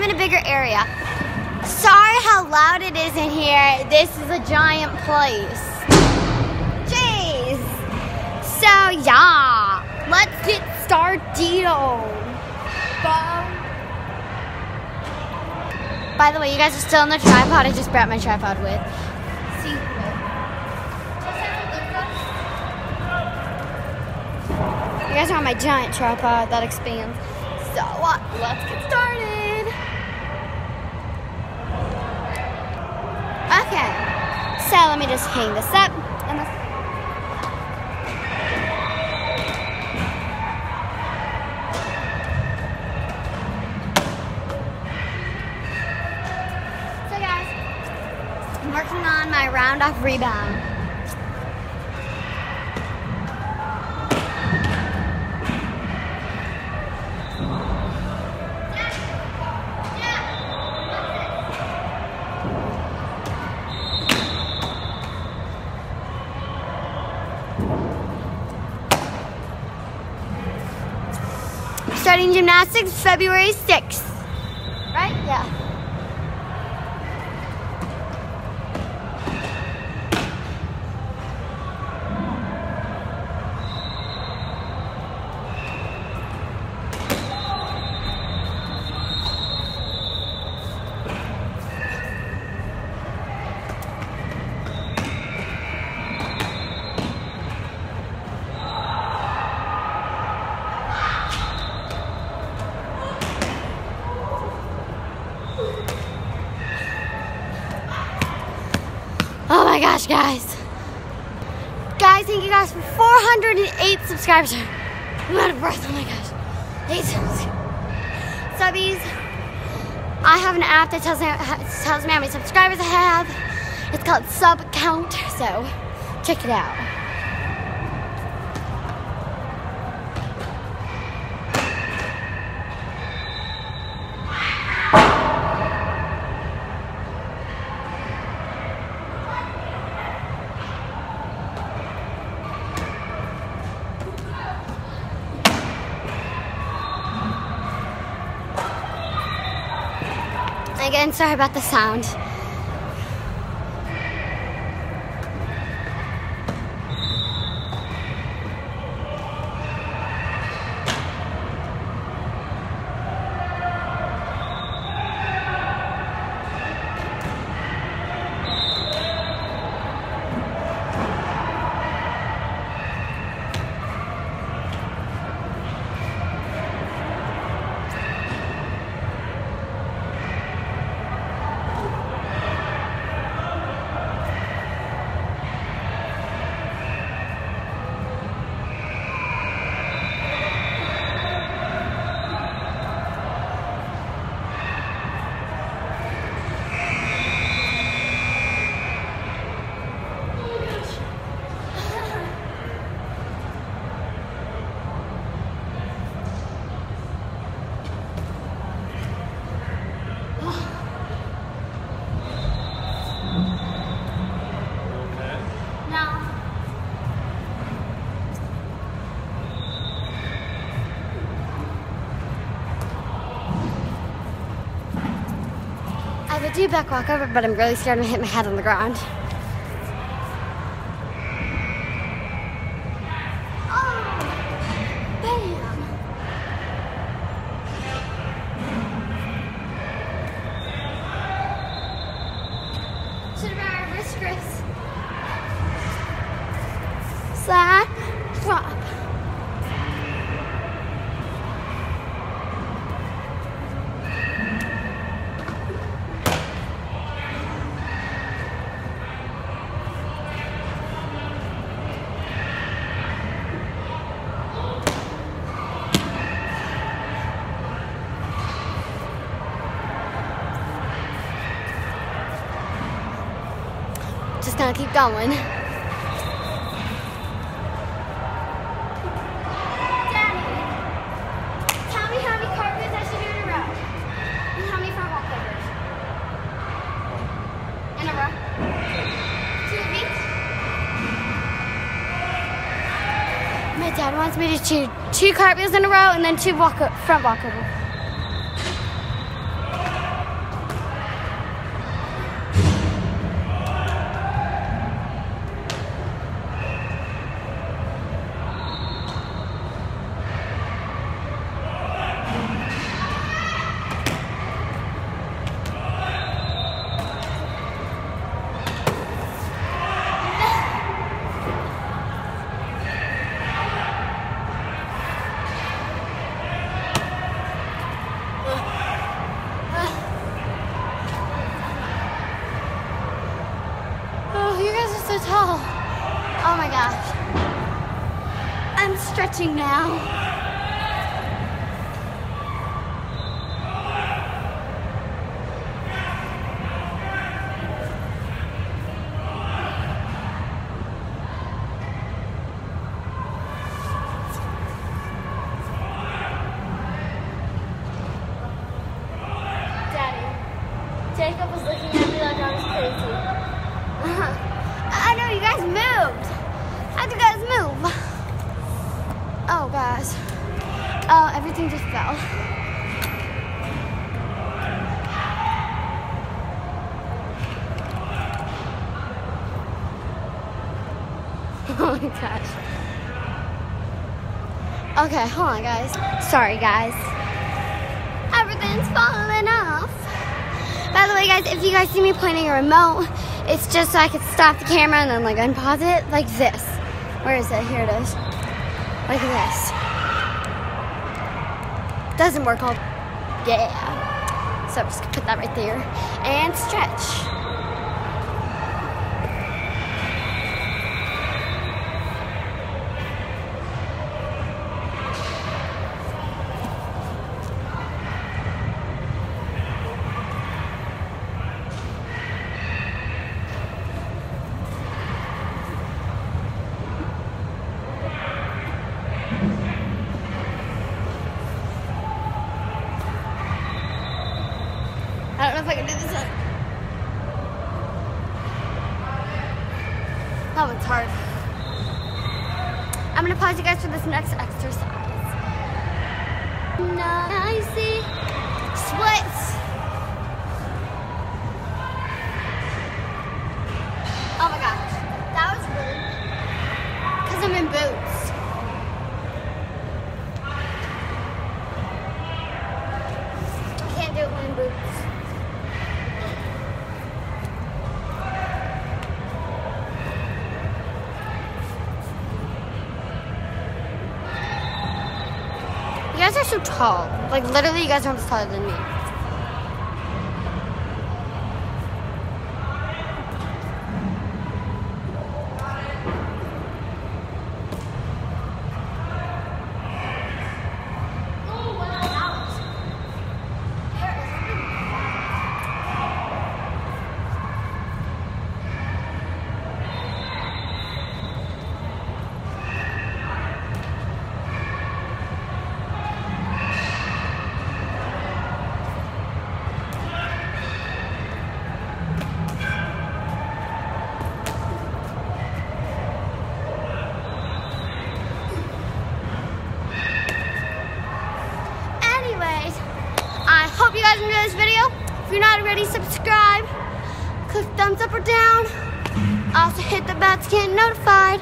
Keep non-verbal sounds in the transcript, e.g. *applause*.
I'm in a bigger area. Sorry how loud it is in here. This is a giant place. Jeez. So yeah, let's get started. By the way, you guys are still on the tripod. I just brought my tripod with. You guys are on my giant tripod that expands. So uh, let's get started. Okay. So let me just hang this up. So guys, I'm working on my round off rebound. Starting gymnastics February 6th. Right? Yeah. Oh gosh, guys. Guys, thank you guys for 408 subscribers. I'm out of breath. Oh my gosh. Eight subbies. I have an app that tells me, tells me how many subscribers I have. It's called Sub Count, so check it out. Again, sorry about the sound. I would do back walk over, but I'm really scared I'm gonna hit my head on the ground. Should have been our wrist grip. Slide, drop. Just gonna keep going. Daddy, tell me how many cartwheels I should do in a row. And how many front walkovers. In a row. Two of each. My dad wants me to do two cartwheels in a row and then two walk front walkovers. Stretching now. Jacob was looking at me like I was crazy. *laughs* I know you guys moved. How'd you guys move? Oh, guys. Oh, everything just fell. *laughs* Oh my gosh. Okay, hold on, guys. Sorry, guys. Everything's falling off. By the way, guys, if you guys see me pointing a remote, it's just so I could stop the camera and then like unpause it like this. Where is it? Here it is. Like this. Doesn't work all. Yeah. So I'm just gonna put that right there and stretch. I I can do this one. That one's hard. I'm gonna pause you guys for this next exercise. Nicey sweats. Oh my gosh, that was rude. Cause I'm in boots. I can't do it when in boots. You guys are so tall. Like literally, you guys are almost taller than me. Anyways, I hope you guys enjoyed this video. If you're not already, subscribe. Click thumbs up or down. Also hit the bell to get notified.